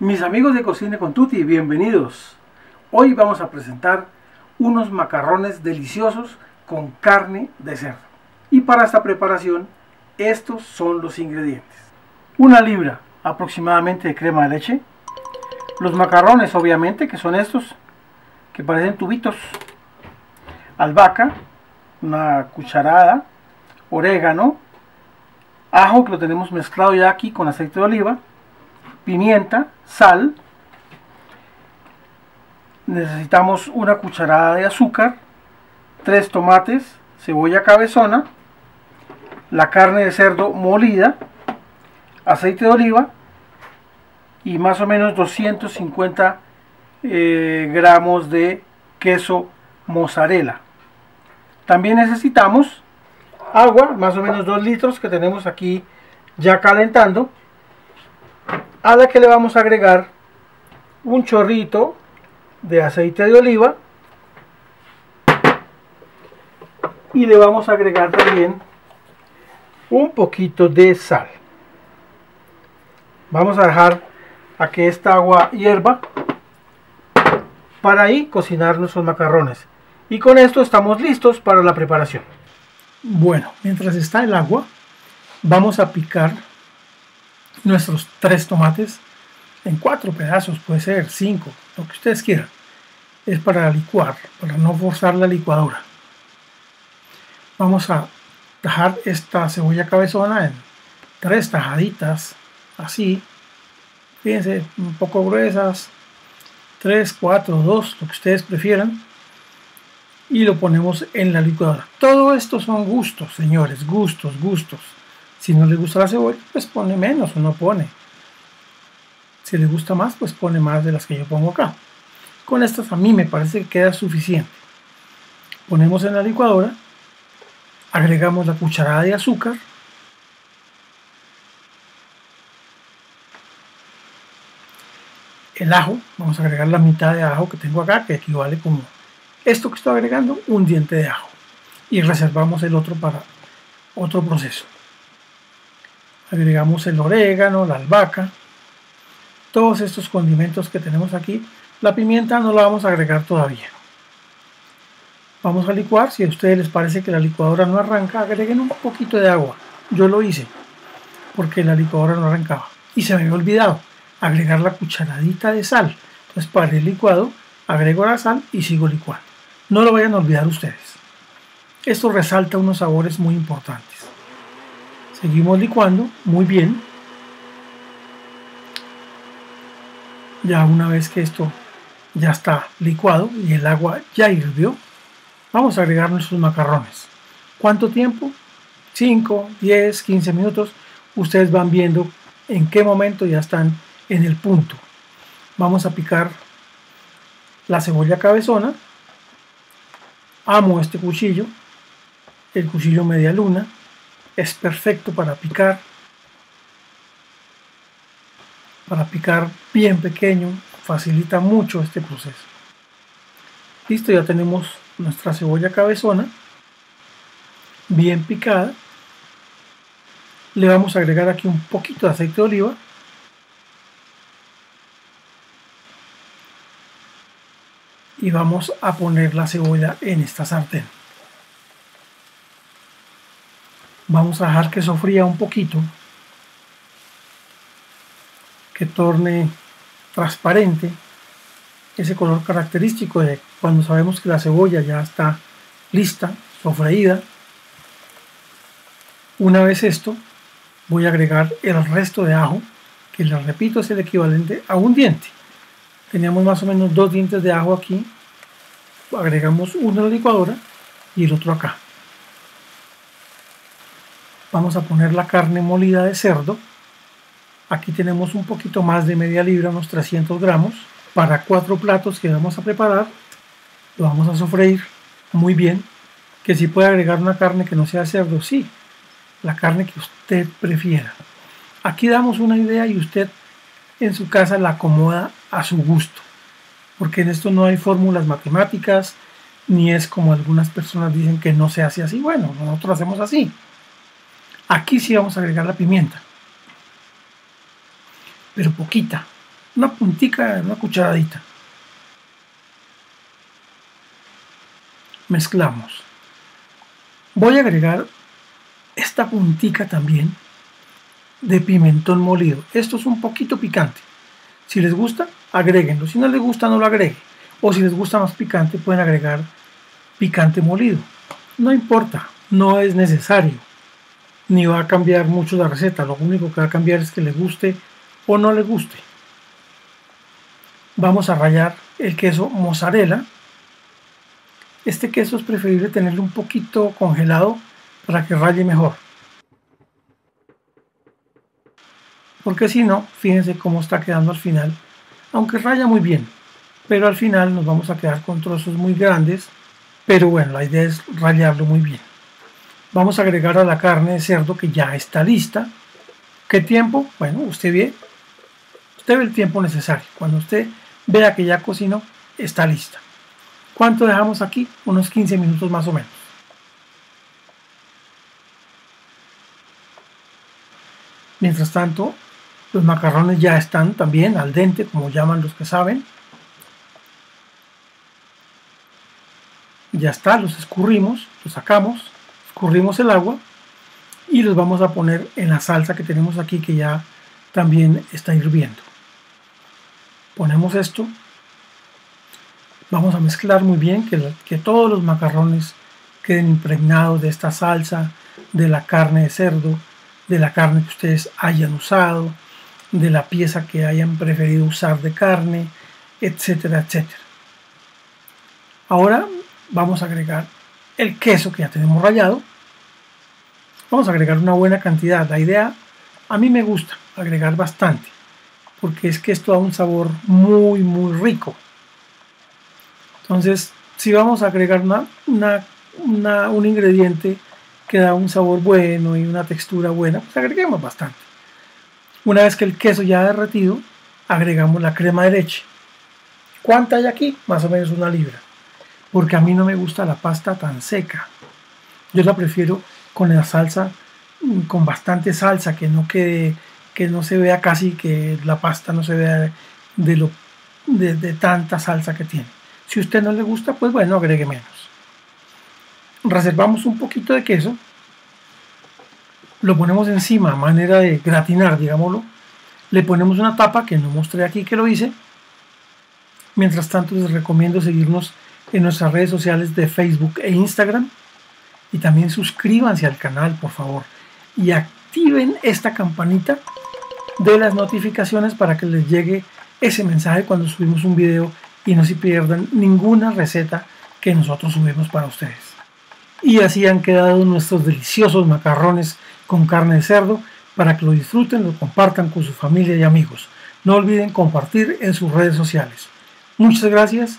Mis amigos de Cocina con Tutti, bienvenidos. Hoy vamos a presentar unos macarrones deliciosos con carne de cerdo. Y para esta preparación, estos son los ingredientes. Una libra aproximadamente de crema de leche. Los macarrones, obviamente, que son estos, que parecen tubitos. Albahaca, una cucharada. Orégano. Ajo, que lo tenemos mezclado ya aquí con aceite de oliva pimienta, sal, necesitamos una cucharada de azúcar, tres tomates, cebolla cabezona, la carne de cerdo molida, aceite de oliva y más o menos 250 eh, gramos de queso mozzarella. También necesitamos agua, más o menos 2 litros que tenemos aquí ya calentando a la que le vamos a agregar un chorrito de aceite de oliva. Y le vamos a agregar también un poquito de sal. Vamos a dejar a que esta agua hierva para ahí cocinar nuestros macarrones. Y con esto estamos listos para la preparación. Bueno mientras está el agua vamos a picar nuestros tres tomates en cuatro pedazos, puede ser cinco, lo que ustedes quieran. Es para licuar, para no forzar la licuadora. Vamos a tajar esta cebolla cabezona en tres tajaditas, así. Fíjense, un poco gruesas, tres, cuatro, dos, lo que ustedes prefieran. Y lo ponemos en la licuadora. Todo esto son gustos, señores, gustos, gustos. Si no le gusta la cebolla, pues pone menos o no pone. Si le gusta más, pues pone más de las que yo pongo acá. Con estas a mí me parece que queda suficiente. Ponemos en la licuadora, agregamos la cucharada de azúcar, el ajo, vamos a agregar la mitad de ajo que tengo acá, que equivale como esto que estoy agregando, un diente de ajo. Y reservamos el otro para otro proceso agregamos el orégano, la albahaca, todos estos condimentos que tenemos aquí. La pimienta no la vamos a agregar todavía. Vamos a licuar, si a ustedes les parece que la licuadora no arranca, agreguen un poquito de agua. Yo lo hice porque la licuadora no arrancaba. Y se me había olvidado agregar la cucharadita de sal. Entonces para el licuado agrego la sal y sigo licuando. No lo vayan a olvidar ustedes. Esto resalta unos sabores muy importantes. Seguimos licuando muy bien. Ya una vez que esto ya está licuado y el agua ya hirvió, vamos a agregar nuestros macarrones. ¿Cuánto tiempo? 5, 10, 15 minutos. Ustedes van viendo en qué momento ya están en el punto. Vamos a picar la cebolla cabezona. Amo este cuchillo, el cuchillo media luna es perfecto para picar, para picar bien pequeño, facilita mucho este proceso. Listo, ya tenemos nuestra cebolla cabezona, bien picada. Le vamos a agregar aquí un poquito de aceite de oliva. Y vamos a poner la cebolla en esta sartén. Vamos a dejar que sofría un poquito, que torne transparente ese color característico de cuando sabemos que la cebolla ya está lista, sofreída. Una vez esto, voy a agregar el resto de ajo, que les repito es el equivalente a un diente. Teníamos más o menos dos dientes de ajo aquí. Agregamos uno a la licuadora y el otro acá vamos a poner la carne molida de cerdo. Aquí tenemos un poquito más de media libra, unos 300 gramos. Para cuatro platos que vamos a preparar, lo vamos a sofreír muy bien. Que si puede agregar una carne que no sea cerdo, sí, la carne que usted prefiera. Aquí damos una idea y usted en su casa la acomoda a su gusto. Porque en esto no hay fórmulas matemáticas, ni es como algunas personas dicen que no se hace así. Bueno, nosotros hacemos así. Aquí sí vamos a agregar la pimienta. Pero poquita. una puntica, una cucharadita. Mezclamos. Voy a agregar esta puntica también de pimentón molido. Esto es un poquito picante. Si les gusta, agréguenlo. Si no les gusta, no lo agreguen. O si les gusta más picante, pueden agregar picante molido. No importa, no es necesario. Ni va a cambiar mucho la receta. Lo único que va a cambiar es que le guste o no le guste. Vamos a rallar el queso mozzarella. Este queso es preferible tenerlo un poquito congelado para que raye mejor. Porque si no, fíjense cómo está quedando al final. Aunque raya muy bien. Pero al final nos vamos a quedar con trozos muy grandes. Pero bueno, la idea es rayarlo muy bien. Vamos a agregar a la carne de cerdo que ya está lista. ¿Qué tiempo? Bueno, usted ve, usted ve el tiempo necesario. Cuando usted vea que ya cocinó, está lista. ¿Cuánto dejamos aquí? Unos 15 minutos más o menos. Mientras tanto, los macarrones ya están también al dente, como llaman los que saben. Ya está, los escurrimos, los sacamos, escurrimos el agua y los vamos a poner en la salsa que tenemos aquí que ya también está hirviendo. Ponemos esto. Vamos a mezclar muy bien que, que todos los macarrones queden impregnados de esta salsa, de la carne de cerdo, de la carne que ustedes hayan usado, de la pieza que hayan preferido usar de carne, etcétera, etcétera. Ahora vamos a agregar el queso que ya tenemos rallado. Vamos a agregar una buena cantidad. La idea, a mí me gusta agregar bastante, porque es que esto da un sabor muy, muy rico. Entonces, si vamos a agregar una, un ingrediente que da un sabor bueno y una textura buena, pues agreguemos bastante. Una vez que el queso ya ha derretido, agregamos la crema de leche. ¿Cuánta hay aquí? Más o menos una libra. Porque a mí no me gusta la pasta tan seca. Yo la prefiero con la salsa, mm, con bastante salsa, que no quede, que no se vea casi, que la pasta no se vea de, lo, de, tanta salsa que tiene. Si a usted no le gusta, pues bueno, agregue menos. Reservamos un poquito de queso lo ponemos encima a manera de gratinar, digámoslo. Le ponemos una tapa que no mostré aquí que lo hice. Mientras tanto les recomiendo seguirnos en nuestras redes sociales de Facebook e Instagram. Y también suscríbanse al canal, por favor. Y activen esta campanita de las notificaciones para que les llegue ese mensaje cuando subimos un video y no se pierdan ninguna receta que nosotros subimos para ustedes. Y así han quedado nuestros deliciosos macarrones con carne de cerdo para que lo disfruten, lo compartan con su familia y amigos. No olviden compartir en sus redes sociales. Muchas gracias,